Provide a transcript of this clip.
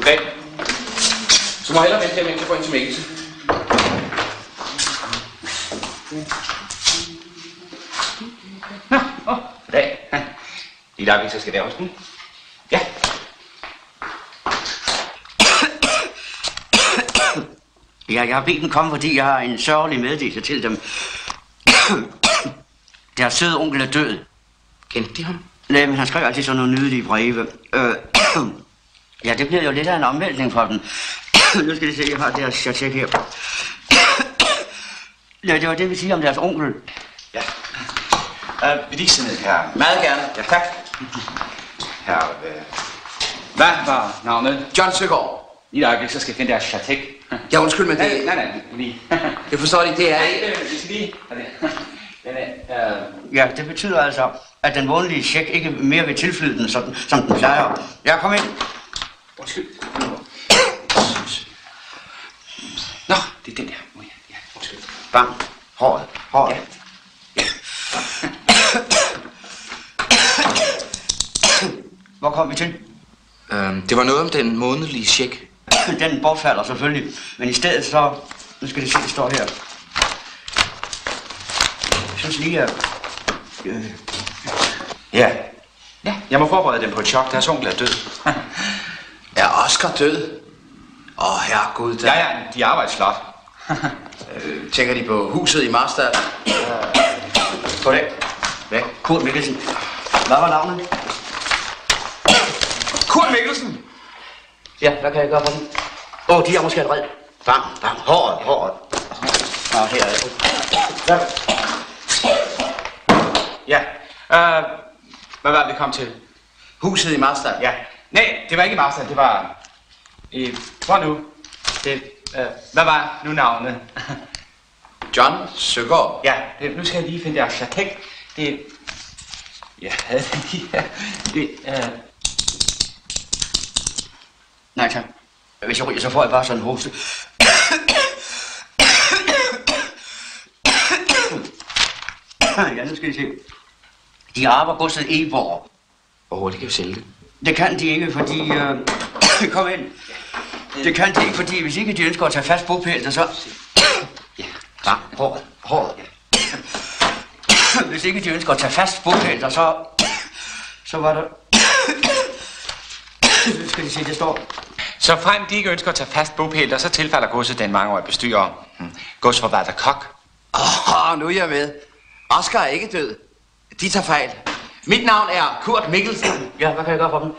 Goddag. Så må jeg hellere vente her, mens jeg får en til Mikkelsen. Nå, åh, goddag. Lige øjeblik, så skal det også den. Ja. Ja, jeg har bedt dem komme, fordi jeg har en sørgelig meddelelse til dem. Deres søde onkel er død. Kendte de ham? Nej, men han skrev altid sådan nogle nydelige breve. Øh, ja, det bliver jo lidt af en omvæltning for dem. nu skal de se, jeg har deres chatek her. ja, det var det, vi siger om deres onkel. Ja. Uh, vil de ikke sidde ned her? Meget gerne. Ja, tak. Her, øh... Hvad var navnet? John Søgaard. Lige øjeblik, så skal jeg finde deres chatek. Ja, undskyld, men Nej, det... nej, nej, lige. Jeg forstår ikke, det er Nej, øh, vi skal lige... Øh, Ja, det betyder altså, at den månedlige check ikke mere vil tilflyde den, sådan, som den plejer. Ja, kom ind. Undskyld. Nå, det er den der. Ja, ja, undskyld. Bam. Håret. Håret. Ja. Hvor kom vi til? Øhm, det var noget om den månedlige check. Den bortfalder selvfølgelig, men i stedet så... Nu skal det se, det står her. Jeg synes lige, at... Øh, Ja. Ja, jeg må forberede dem på et chok. Deres onkel er død. Oscar død? Åh, oh, herregud. ja, ja, de arbejder slot. Øh, tænker de på huset i Marstal? goddag. Hvad? Kurt Mikkelsen. Hvad var navnet? Kurt Mikkelsen! Ja, hvad kan jeg gøre for dem? Åh, oh, de er måske allerede. Bam, bam, håret, håret. Nå, her er det. Hvad? Ja. Uh, hvad var det, vi kom til? Huset i Marstal? Ja. Nej, det var ikke i Marstal, det var... I... Hvor nu? Det... Uh, hvad var nu navnet? John Søgaard. ja, det, nu skal jeg lige finde deres chatek. Det... Jeg havde den lige her. Det, uh... Nej, tak. Hvis jeg ryger, så får jeg bare sådan en hoste. ja, nu skal I se. De arver godset Eborg. Hvor hurtigt kan vi sælge det? Det kan de ikke, fordi... Øh, kom ind. Det kan de ikke, fordi hvis ikke de ønsker at tage fast bopæl, så... Ja. Ja, håret, håret. Hvis ikke de ønsker at tage fast bopæl, så... Så var der... Nu skal de se, det står... Så frem de ikke ønsker at tage fast bopæl, så tilfalder godset den mangeårige bestyrer. Hmm. Godsforvalter Kok. Åh, oh, nu er jeg med. Oscar er ikke død. De tager fejl. Mit navn er Kurt Mikkelsen. Ja, hvad kan jeg gøre for dem?